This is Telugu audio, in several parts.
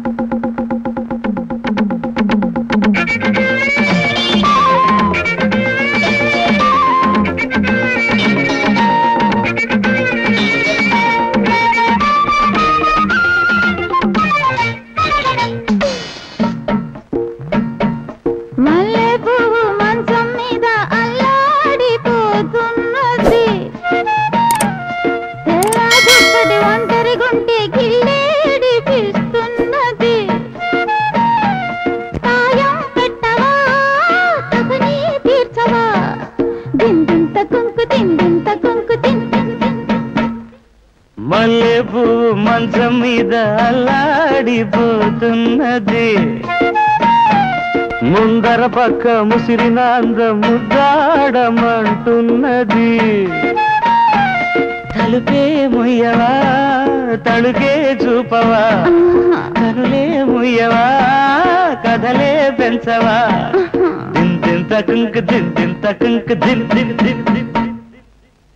మల్లె మల్లె పువ్వు మంచం మీద అల్లాడిపోతున్నది. ముందర పక్క ముసిరిన అంద ముద్దాడమంటున్నది తలుపే ముయ్యవా తలుకే చూపవా కనులే ముయ్యవా కథలే పెంచవా. దిన్ దిన్ తకుంక్ దిన్ దిన్ తకుంక్ దిన్ దిన్ దిన్ దిన్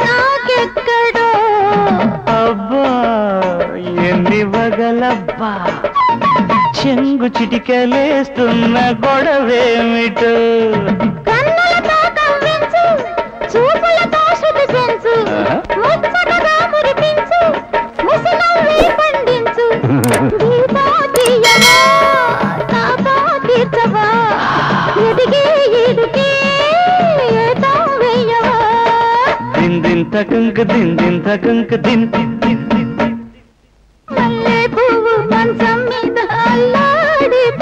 నాకెక్కడో. అబ్బా ఎన్ని వగలబ్బా. చెంగు చిటికలేస్తున్న గొడవేమిటో. కన్నులతో కవ్వించు చూపులతో దిన్ దిన్ తకంక దిన్ దిన్ తకంక దిన్ దిన్ దిన్ దిన్ దిన్. మల్లె పువ్వు మంచం మీద అల్లాడిపోతున్నది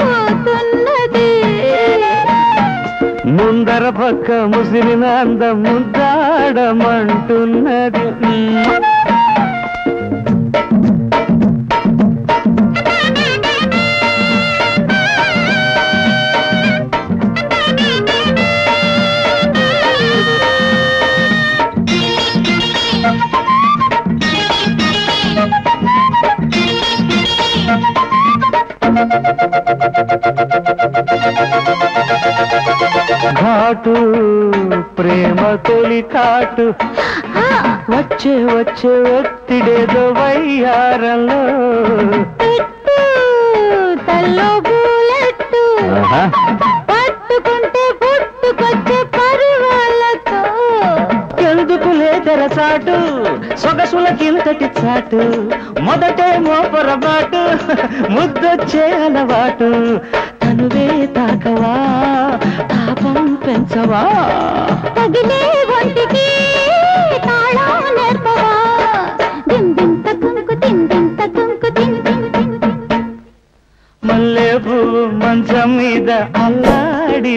ముందర పక్క ముసిరిన అంద ముద్దాడమంటున్నది ఘాటు ప్రేమ తొలి కాటు వచ్చే వచ్చే ఒత్తిడేదో వయ్యారంలో. తల్లో పూలెట్టు ఆహా. పట్టుకుంటే పుట్టుకొచ్చే పరువాళ్ళతో. ఎందుకు లేదెరసాటు సొగసుల కింతటి చాటు. మొదటే మోపరబాటు ముద్దొచ్చే అలవాటు. తనువే తాకవా? తాపం పెంచవా? తగిలే ఒంటికి. మల్లె పువ్వు మంచం మీద అల్లాడిపోతున్నది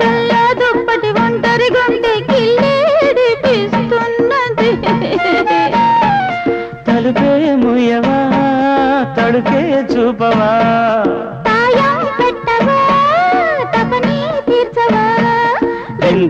తెల్ల దుప్పటి ఒంటరి గుండె కిల్లేడిపిస్తున్నది తలుపే ముయ్యవా? తడుకే చూపవా? తాయం పెట్టవా తపని తీర్చవా? దిన్.